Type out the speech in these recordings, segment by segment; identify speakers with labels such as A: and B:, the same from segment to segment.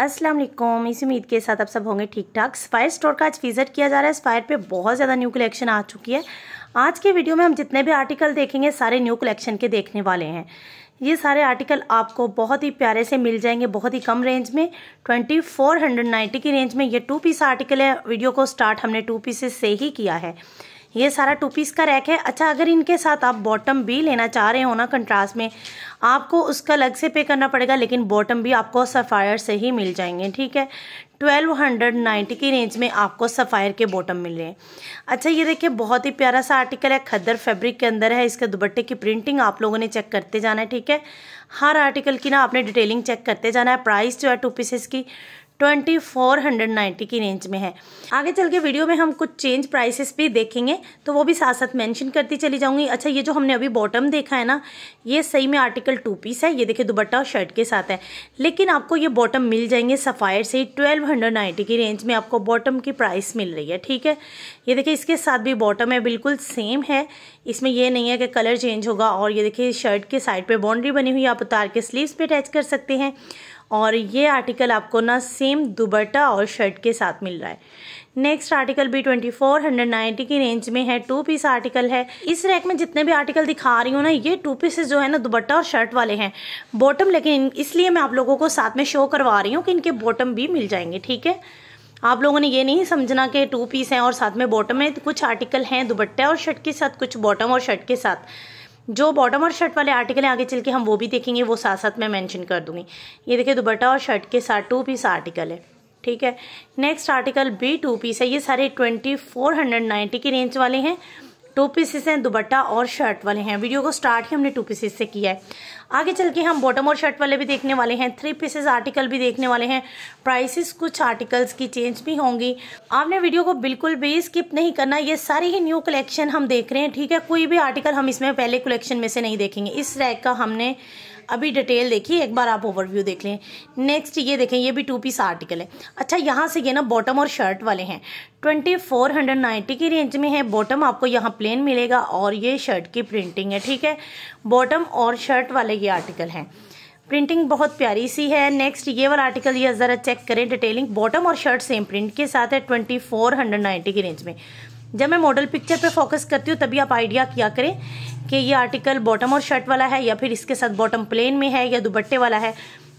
A: अस्सलाम वालेकुम इस उम्मीद के साथ आप सब होंगे ठीक ठाक स्पायर स्टोर का आज विज़िट किया जा रहा है। स्पायर पे बहुत ज़्यादा न्यू कलेक्शन आ चुकी है। आज के वीडियो में हम जितने भी आर्टिकल देखेंगे, सारे न्यू कलेक्शन के देखने वाले हैं। ये सारे आर्टिकल आपको बहुत ही प्यारे से मिल जाएँगे, बहुत ही कम रेंज में। ट्वेंटी फोर हंड्रेड नाइन्टी की रेंज में ये टू पीस आर्टिकल है। वीडियो को स्टार्ट हमने टू पीसेस से ही किया है। ये सारा टू पीस का रैक है। अच्छा अगर इनके साथ आप बॉटम भी लेना चाह रहे हो ना कंट्रास्ट में, आपको उसका अलग से पे करना पड़ेगा, लेकिन बॉटम भी आपको सफ़ायर से ही मिल जाएँगे, ठीक है? ट्वेल्व हंड्रेड नाइन्टी की रेंज में आपको सफ़ायर के बॉटम मिल रहे हैं। अच्छा ये देखिए, बहुत ही प्यारा सा आर्टिकल है। खद्दर फैब्रिक के अंदर है। इसके दुबट्टे की प्रिंटिंग आप लोगों ने चेक करते जाना है, ठीक है? हर आर्टिकल की ना आपने डिटेलिंग चेक करते जाना है। प्राइस जो है टू पीसेस की ट्वेंटी फोर हंड्रेड नाइन्टी की रेंज में है। आगे चल के वीडियो में हम कुछ चेंज प्राइसेस भी देखेंगे तो वो भी साथ साथ मेंशन करती चली जाऊँगी। अच्छा ये जो हमने अभी बॉटम देखा है ना, ये सही में आर्टिकल टू पीस है, ये देखिए दुबट्टा और शर्ट के साथ है। लेकिन आपको ये बॉटम मिल जाएँगे सफ़ायर से ही, ट्वेल्व की रेंज में आपको बॉटम की प्राइस मिल रही है, ठीक है? ये देखिए इसके साथ भी बॉटम है, बिल्कुल सेम है। इसमें यह नहीं है कि कलर चेंज होगा और ये देखिए शर्ट के साइड पे बाउंड्री बनी हुई आप उतार के स्लीव्स पे अटैच कर सकते हैं। और ये आर्टिकल आपको ना सेम दुबट्टा और शर्ट के साथ मिल रहा है। नेक्स्ट आर्टिकल भी ट्वेंटी फोर हंड्रेड नाइन्टी की रेंज में है टू पीस आर्टिकल है। इस रैक में जितने भी आर्टिकल दिखा रही हूँ ना, ये टू पीसेस जो है ना दुबट्टा और शर्ट वाले हैं। बॉटम लेकिन इसलिए मैं आप लोगों को साथ में शो करवा रही हूँ कि इनके बॉटम भी मिल जाएँगे, ठीक है? आप लोगों ने ये नहीं समझना कि टू पीस हैं और साथ में बॉटम है, कुछ आर्टिकल हैं दुबट्टा और शर्ट के साथ, कुछ बॉटम और शर्ट के साथ। जो बॉटम और शर्ट वाले आर्टिकल हैं, आगे चल के हम वो भी देखेंगे, वो साथ साथ मैं मेंशन कर दूँगी। ये देखिए दुबट्टा और शर्ट के साथ टू पीस आर्टिकल है, ठीक है? नेक्स्ट आर्टिकल बी टू पीस है, ये सारे ट्वेंटी फोर हंड्रेड नाइन्टी की रेंज वाले हैं। टू पीसेस हैं दुबट्टा और शर्ट वाले हैं। वीडियो को स्टार्ट ही हमने टू पीसेस से किया है। आगे चल के हम बॉटम और शर्ट वाले भी देखने वाले हैं। थ्री पीसेस आर्टिकल भी देखने वाले हैं। प्राइसेस कुछ आर्टिकल्स की चेंज भी होंगी। आपने वीडियो को बिल्कुल भी स्किप नहीं करना। ये सारी ही न्यू कलेक्शन हम देख रहे हैं, ठीक है? कोई भी आर्टिकल हम इसमें पहले कलेक्शन में से नहीं देखेंगे। इस रैक का हमने अभी डिटेल देखिए, एक बार आप ओवरव्यू देख लें। नेक्स्ट ये देखें, ये भी टू पीस आर्टिकल है। अच्छा यहाँ से ये ना बॉटम और शर्ट वाले हैं। ट्वेंटी फोर हंड्रेड नाइन्टी की रेंज में है बॉटम आपको यहाँ प्लेन मिलेगा और ये शर्ट की प्रिंटिंग है, ठीक है? बॉटम और शर्ट वाले ये आर्टिकल हैं। प्रिंटिंग बहुत प्यारी सी है। नेक्स्ट ये वाला आर्टिकल ये ज़रा चेक करें डिटेलिंग बॉटम और शर्ट सेम प्रिंट के साथ है ट्वेंटी फोर हंड्रेड नाइन्टी की रेंज में। जब मैं मॉडल पिक्चर पे फोकस करती हूँ, तभी आप आइडिया किया करें। कि ये आर्टिकल बॉटम और शर्ट वाला है या फिर इसके साथ बॉटम प्लेन में है या दुबट्टे वाला है,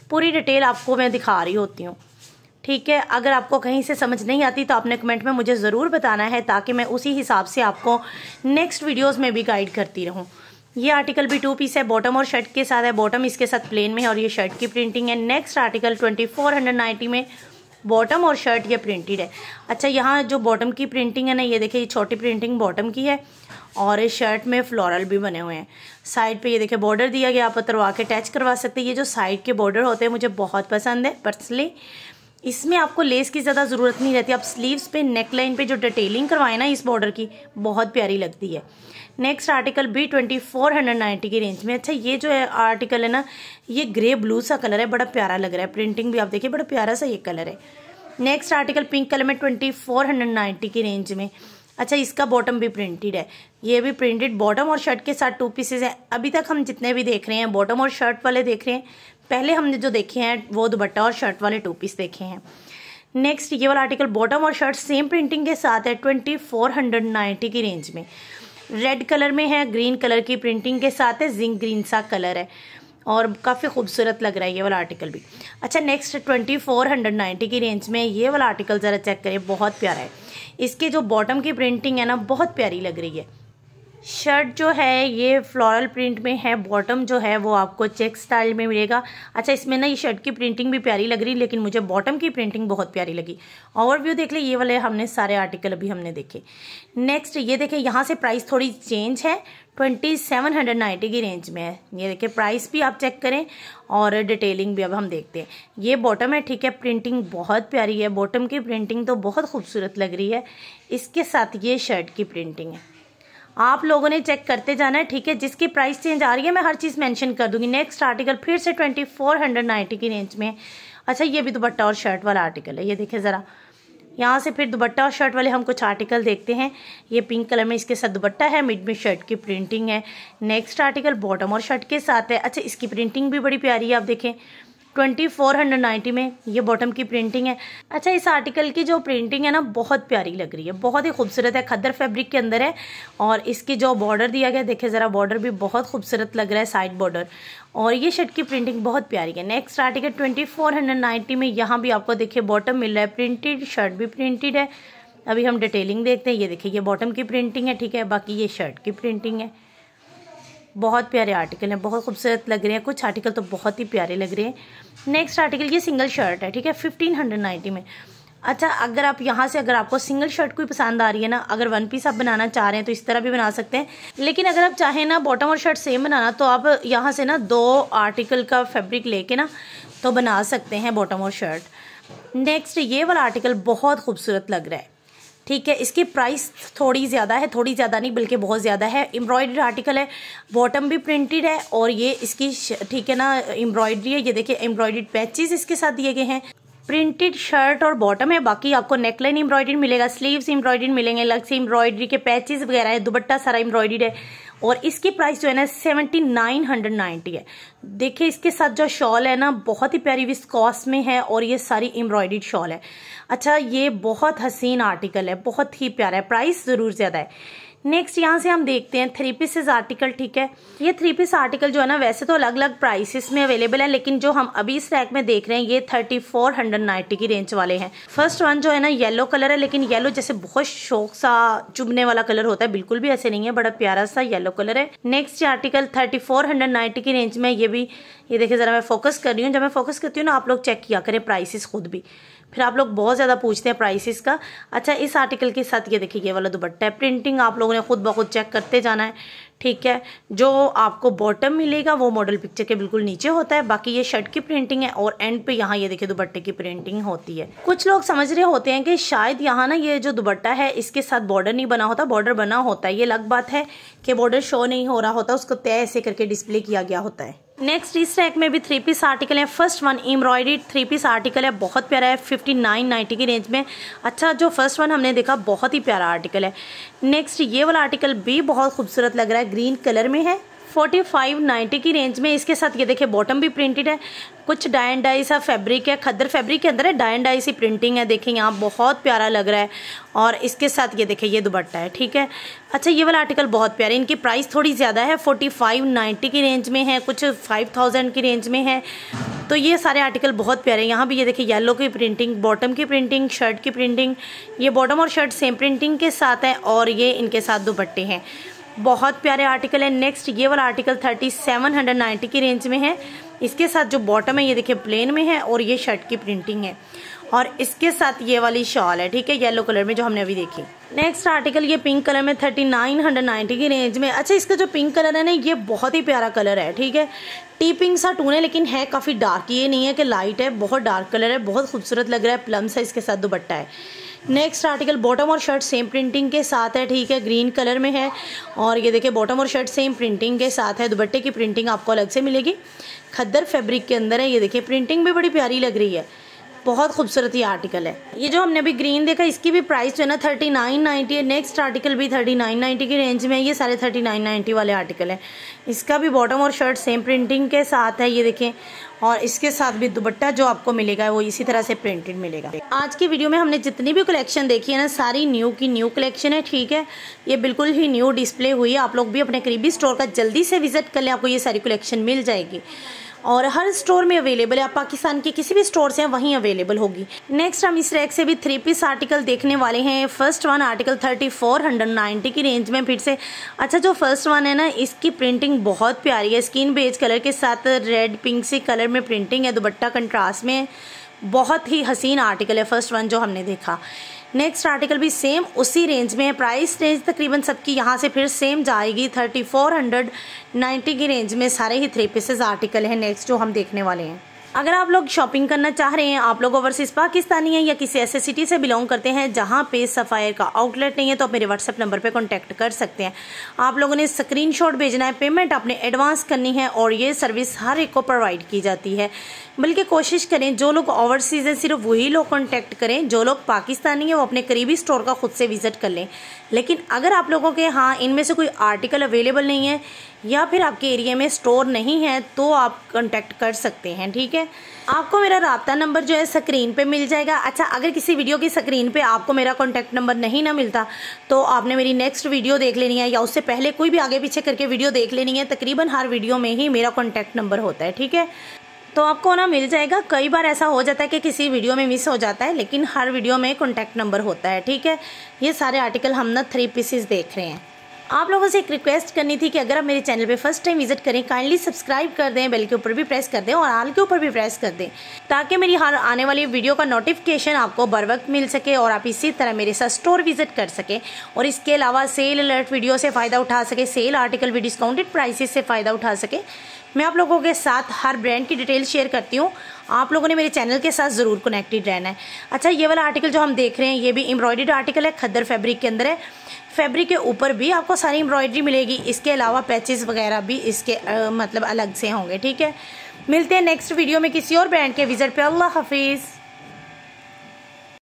A: पूरी डिटेल आपको मैं दिखा रही होती हूँ। ठीक है? अगर आपको कहीं से समझ नहीं आती तो आपने कमेंट में मुझे ज़रूर बताना है ताकि मैं उसी हिसाब से आपको नेक्स्ट वीडियोस में भी गाइड करती रहूँ। ये आर्टिकल भी टू पीस है बॉटम और शर्ट के साथ है बॉटम इसके साथ प्लेन में है और ये शर्ट की प्रिंटिंग है। Next article twenty four hundred ninety में बॉटम और शर्ट ये प्रिंटेड है। अच्छा यहाँ जो बॉटम की प्रिंटिंग है ना, ये देखिए, ये छोटी प्रिंटिंग बॉटम की है और इस शर्ट में फ्लोरल भी बने हुए हैं। साइड पे ये देखिए बॉर्डर दिया गया, आप उतरवा के अटैच करवा सकते हैं। ये जो साइड के बॉर्डर होते हैं, मुझे बहुत पसंद है पर्सनली इसमें आपको लेस की ज़्यादा ज़रूरत नहीं रहती। आप स्लीव्स पे नेक लाइन पे जो डिटेलिंग करवाए ना इस बॉर्डर की, बहुत प्यारी लगती है। Next article B twenty four hundred ninety की रेंज में। अच्छा ये जो है आर्टिकल है ना, ये ग्रे ब्लू सा कलर है, बड़ा प्यारा लग रहा है। प्रिंटिंग भी आप देखिए, बड़ा प्यारा सा ये कलर है। नेक्स्ट आर्टिकल पिंक कलर में ट्वेंटी फोर हंड्रेड नाइन्टी की रेंज में। अच्छा इसका बॉटम भी प्रिंटेड है। ये भी प्रिंटेड बॉटम और शर्ट के साथ टू पीसेज हैं। अभी तक हम जितने भी देख रहे हैं बॉटम और शर्ट वाले देख रहे हैं पहले हमने जो देखे हैं, वो दुबट्टा और शर्ट वाले टू पीस देखे हैं। नेक्स्ट ये वाला आर्टिकल बॉटम और शर्ट सेम प्रिंटिंग के साथ है ट्वेंटी फोर हंड्रेड नाइन्टी की रेंज में। रेड कलर में है ग्रीन कलर की प्रिंटिंग के साथ है जिंक ग्रीन सा कलर है। और काफ़ी खूबसूरत लग रहा है ये वाला आर्टिकल भी। अच्छा next twenty four hundred ninety की रेंज में ये वाला आर्टिकल ज़रा चेक करें, बहुत प्यारा है। इसके जो बॉटम की प्रिंटिंग है ना, बहुत प्यारी लग रही है। शर्ट जो है, ये फ्लोरल प्रिंट में है बॉटम जो है, वो आपको चेक स्टाइल में मिलेगा। अच्छा इसमें ना ये शर्ट की प्रिंटिंग भी प्यारी लग रही, लेकिन मुझे बॉटम की प्रिंटिंग बहुत प्यारी लगी। ओवरव्यू देख ले, ये वाले हमने सारे आर्टिकल अभी हमने देखे। नेक्स्ट ये देखे, यहाँ से प्राइस थोड़ी चेंज है। ट्वेंटी सेवन हंड्रेड नाइन्टी की रेंज में है। ये देखिए प्राइस भी आप चेक करें और डिटेलिंग भी अब हम देखते हैं। ये बॉटम है, ठीक है प्रिंटिंग बहुत प्यारी है। बॉटम की प्रिंटिंग तो बहुत खूबसूरत लग रही है। इसके साथ ये शर्ट की प्रिंटिंग है। आप लोगों ने चेक करते जाना है, ठीक है? जिसकी प्राइस चेंज आ रही है, मैं हर चीज़ मेंशन कर दूँगी। नेक्स्ट आर्टिकल फिर से ट्वेंटी फोर हंड्रेड नाइन्टी की रेंज में अच्छा ये भी दुपट्टा और शर्ट वाला आर्टिकल है। ये देखिए ज़रा। यहाँ से फिर दुपट्टा और शर्ट वाले हम कुछ आर्टिकल देखते हैं। ये पिंक कलर में इसके साथ दुपट्टा है मिड में शर्ट की प्रिंटिंग है। नेक्स्ट आर्टिकल बॉटम और शर्ट के साथ है। अच्छा इसकी प्रिंटिंग भी बड़ी प्यारी है, आप देखें। ट्वेंटी फोर हंड्रेड नाइन्टी में ये बॉटम की प्रिंटिंग है। अच्छा इस आर्टिकल की जो प्रिंटिंग है ना, बहुत प्यारी लग रही है, बहुत ही खूबसूरत है। खद्दर फैब्रिक के अंदर है और इसकी जो बॉर्डर दिया गया, देखिए ज़रा बॉर्डर भी बहुत खूबसूरत लग रहा है साइड बॉर्डर और ये शर्ट की प्रिंटिंग बहुत प्यारी है। Next article twenty four hundred ninety में यहाँ भी आपको देखिए बॉटम मिल रहा है प्रिंटेड शर्ट भी प्रिंटेड है। अभी हम डिटेलिंग देखते हैं, ये देखिए, ये बॉटम की प्रिंटिंग है, ठीक है, बाकी ये शर्ट की प्रिंटिंग है। बहुत प्यारे आर्टिकल हैं, बहुत खूबसूरत लग रहे हैं। कुछ आर्टिकल तो बहुत ही प्यारे लग रहे हैं। नेक्स्ट आर्टिकल ये सिंगल शर्ट है, ठीक है? फिफ्टीन हंड्रेड नाइन्टी में। अच्छा अगर आप यहाँ से, अगर आपको सिंगल शर्ट कोई पसंद आ रही है ना, अगर वन पीस आप बनाना चाह रहे हैं तो इस तरह भी बना सकते हैं। लेकिन अगर आप चाहें ना बॉटम और शर्ट सेम बनाना तो आप यहाँ से ना दो आर्टिकल का फैब्रिक लेके ना तो बना सकते हैं बॉटम और शर्ट नेक्स्ट ये वाला आर्टिकल बहुत खूबसूरत लग रहा है। ठीक है, इसकी प्राइस थोड़ी ज़्यादा है, थोड़ी ज़्यादा नहीं, बल्कि बहुत ज़्यादा है। एम्ब्रॉयडरी आर्टिकल है बॉटम भी प्रिंटेड है, और ये इसकी ठीक है ना एम्ब्रॉयडरी है। ये देखिए एम्ब्रॉयडर्ड पैचेज इसके साथ दिए गए हैं। प्रिंटेड शर्ट और बॉटम है, बाकी आपको नेकलाइन एम्ब्रॉयडरी मिलेगा स्लीव्स एम्ब्रॉयडरी मिलेंगे अलग से एम्ब्रॉयडरी के पैचेज वगैरह है दुबट्टा सारा एम्ब्रॉयडरी है। और इसकी प्राइस जो है ना सेवेंटी नाइन हंड्रेड नाइन्टी है। देखिए, इसके साथ जो शॉल है ना, बहुत ही प्यारी विस्कॉस में है और ये सारी एम्ब्रॉयडर्ड शॉल है। अच्छा ये बहुत हसीन आर्टिकल है, बहुत ही प्यारा है प्राइस ज़रूर ज़्यादा है। नेक्स्ट यहाँ से हम देखते हैं थ्री पीसेस आर्टिकल ठीक है? ये थ्री पीस आर्टिकल जो है ना, वैसे तो अलग अलग प्राइसेस में अवेलेबल है, लेकिन जो हम अभी इस रैक में देख रहे हैं, ये थर्टी फोर हंड्रेड नाइन्टी की रेंज वाले हैं। फ़र्स्ट वन जो है ना येलो कलर है, लेकिन येलो जैसे बहुत शौक सा चुभने वाला कलर होता है, बिल्कुल भी ऐसे नहीं है, बड़ा प्यारा सा येलो कलर है। Next article thirty four hundred ninety की रेंज में, ये भी, ये देखिए जरा मैं फोकस कर रही हूँ। जब मैं फोकस करती हूँ ना, आप लोग चेक किया करें प्राइसेस खुद भी। फिर आप लोग बहुत ज़्यादा पूछते हैं प्राइसेस का। अच्छा इस आर्टिकल के साथ ये देखिए, ये वाला दुपट्टा है। प्रिंटिंग आप लोगों ने खुद ब खुद चेक करते जाना है। ठीक है? जो आपको बॉटम मिलेगा, वो मॉडल पिक्चर के बिल्कुल नीचे होता है। बाकी ये शर्ट की प्रिंटिंग है और एंड पे यहाँ ये देखिए दुबट्टे की प्रिंटिंग होती है। कुछ लोग समझ रहे होते हैं कि शायद यहाँ ना ये जो दुबट्टा है, इसके साथ बॉर्डर नहीं बना होता। बॉर्डर बना होता है। ये अलग बात है कि बॉर्डर शो नहीं हो रहा होता, उसको तय ऐसे करके डिस्प्ले किया गया होता है। नेक्स्ट इस रैक में भी थ्री पीस आर्टिकल है। First one embroidery three piece article है। बहुत प्यारा है। फिफ्टी नाइन नाइन्टी की रेंज में। अच्छा जो फ़र्स्ट वन हमने देखा, बहुत ही प्यारा आर्टिकल है। नेक्स्ट ये वाला आर्टिकल भी बहुत खूबसूरत लग रहा है। ग्रीन कलर में है। फोर्टी फाइव नाइन्टी की रेंज में इसके साथ ये देखिए बॉटम भी प्रिंटेड है। कुछ एंड डाई सा फैब्रिक है, खद्दर फैब्रिक के अंदर है एंड डाई सी प्रिंटिंग है। देखिए, यहाँ बहुत प्यारा लग रहा है। और इसके साथ ये देखिए, ये दुबट्टा है, ठीक है? अच्छा ये वाला आर्टिकल बहुत प्यारा है। इनकी प्राइस थोड़ी ज़्यादा है, फोर्टी फाइव नाइन्टी की रेंज में है, कुछ फाइव थाउज़ेंड की रेंज में है। तो ये सारे आर्टिकल बहुत प्यारे हैं। यहाँ भी ये देखिए येलो की प्रिंटिंग बॉटम की प्रिंटिंग शर्ट की प्रिंटिंग ये बॉटम और शर्ट सेम प्रिंटिंग के साथ है और ये इनके साथ दुपट्टे हैं। बहुत प्यारे आर्टिकल है। नेक्स्ट ये वाला article thirty seven hundred ninety की रेंज में है। इसके साथ जो बॉटम है, ये देखिए प्लेन में है और ये शर्ट की प्रिंटिंग है। और इसके साथ ये वाली शॉल है, ठीक है? येलो कलर में जो हमने अभी देखी। नेक्स्ट आर्टिकल ये पिंक कलर में थर्टी नाइन हंड्रेड नाइन्टी की रेंज में। अच्छा इसका जो पिंक कलर है ना, ये बहुत ही प्यारा कलर है, ठीक है? टी पिंक सा टून है, लेकिन है काफ़ी डार्क ये नहीं है कि लाइट है, बहुत डार्क कलर है, बहुत खूबसूरत लग रहा है प्लम सा इसके साथ दुपट्टा है। नेक्स्ट आर्टिकल बॉटम और शर्ट सेम प्रिंटिंग के साथ है, ठीक है? ग्रीन कलर में है, और ये देखिए बॉटम और शर्ट सेम प्रिंटिंग के साथ है दुबट्टे की प्रिंटिंग आपको अलग से मिलेगी। खद्दर फैब्रिक के अंदर है, ये देखिए प्रिंटिंग भी बड़ी प्यारी लग रही है। बहुत खूबसूरत ये आर्टिकल है। ये जो हमने अभी ग्रीन देखा, इसकी भी प्राइस जो है ना थर्टी नाइन नाइन्टी है। नेक्स्ट आर्टिकल भी थर्टी नाइन नाइन्टी की रेंज में है। ये सारे थर्टी नाइन नाइन्टी वाले आर्टिकल है। इसका भी बॉटम और शर्ट सेम प्रिंटिंग के साथ है, ये देखें। और इसके साथ भी दुबट्टा जो आपको मिलेगा, वो इसी तरह से प्रिंटेड मिलेगा। आज की वीडियो में हमने जितनी भी कलेक्शन देखी है ना, सारी न्यू की न्यू कलेक्शन है, ठीक है? ये बिल्कुल ही न्यू डिस्प्ले हुई है। आप लोग भी अपने करीबी स्टोर का जल्दी से विज़िट कर लें, आपको ये सारी कलेक्शन मिल जाएगी। और हर स्टोर में अवेलेबल है। आप पाकिस्तान के किसी भी स्टोर से वहीं अवेलेबल होगी। नेक्स्ट हम इस रैक से भी थ्री पीस आर्टिकल देखने वाले हैं। First one article thirty four hundred ninety की रेंज में। फिर से अच्छा जो फ़र्स्ट वन है ना, इसकी प्रिंटिंग बहुत प्यारी है। स्किन बेज कलर के साथ रेड पिंक से कलर में प्रिंटिंग है। दुबट्टा कंट्रास्ट में बहुत ही हसीन आर्टिकल है फ़र्स्ट वन जो हमने देखा। नेक्स्ट आर्टिकल भी सेम उसी रेंज में है। प्राइस रेंज तकरीबन सबकी यहाँ से फिर सेम जाएगी। थर्टी फोर हंड्रेड नाइन्टी की रेंज में सारे ही थ्री पीसेज आर्टिकल हैं। नेक्स्ट जो हम देखने वाले हैं। अगर आप लोग शॉपिंग करना चाह रहे हैं, आप लोग ओवरसीज पाकिस्तानी हैं या किसी ऐसे सिटी से बिलोंग करते हैं जहाँ पे सफ़ायर का आउटलेट नहीं है तो आप मेरे व्हाट्सएप नंबर पे कांटेक्ट कर सकते हैं। आप लोगों ने स्क्रीनशॉट भेजना है पेमेंट आपने एडवांस करनी है और ये सर्विस हर एक को प्रोवाइड की जाती है। बल्कि कोशिश करें, जो लोग ओवरसीज हैं, सिर्फ़ वही लोग कॉन्टैक्ट करें, जो लोग पाकिस्तानी हैं, वो अपने करीबी स्टोर का खुद से विज़िट कर लें। लेकिन अगर आप लोगों के हाँ इनमें से कोई आर्टिकल अवेलेबल नहीं है या फिर आपके एरिया में स्टोर नहीं है तो आप कॉन्टेक्ट कर सकते हैं, ठीक है? आपको मेरा रबता नंबर जो है स्क्रीन पे मिल जाएगा। अच्छा अगर किसी वीडियो की स्क्रीन पे आपको मेरा कॉन्टैक्ट नंबर नहीं ना मिलता तो आपने मेरी नेक्स्ट वीडियो देख लेनी है, या उससे पहले कोई भी आगे पीछे करके वीडियो देख लेनी है, तकरीबन हर वीडियो में ही मेरा कॉन्टैक्ट नंबर होता है, ठीक है? तो आपको ना मिल जाएगा। कई बार ऐसा हो जाता है कि किसी वीडियो में मिस हो जाता है, लेकिन हर वीडियो में कॉन्टैक्ट नंबर होता है, ठीक है? ये सारे आर्टिकल हम ना थ्री पीसेस देख रहे हैं। आप लोगों से एक रिक्वेस्ट करनी थी कि अगर आप मेरे चैनल पे फ़र्स्ट टाइम विज़िट करें काइंडली सब्सक्राइब कर दें बेल के ऊपर भी प्रेस कर दें और आल के ऊपर भी प्रेस कर दें, ताकि मेरी हर आने वाली वीडियो का नोटिफिकेशन आपको बर वक्त मिल सके और आप इसी तरह मेरे साथ स्टोर विज़िट कर सकें। और इसके अलावा सेल अलर्ट वीडियो से फ़ायदा उठा सके सेल आर्टिकल भी डिस्काउंटेड प्राइसेस से फ़ायदा उठा सके। मैं आप लोगों के साथ हर ब्रांड की डिटेल शेयर करती हूँ। आप लोगों ने मेरे चैनल के साथ ज़रूर कनेक्टेड रहना है। अच्छा ये वाला आर्टिकल जो हम देख रहे हैं ये भी एम्ब्रॉयड आर्टिकल है खद्दर फैब्रिक के अंदर है। फैब्रिक के ऊपर भी आपको सारी एम्ब्रॉयडरी मिलेगी। इसके अलावा पैचेस वगैरह भी इसके आ, मतलब अलग से होंगे ठीक है? मिलते हैं नेक्स्ट वीडियो में किसी और ब्रांड के विज़िट पर अल्लाह हाफिज़।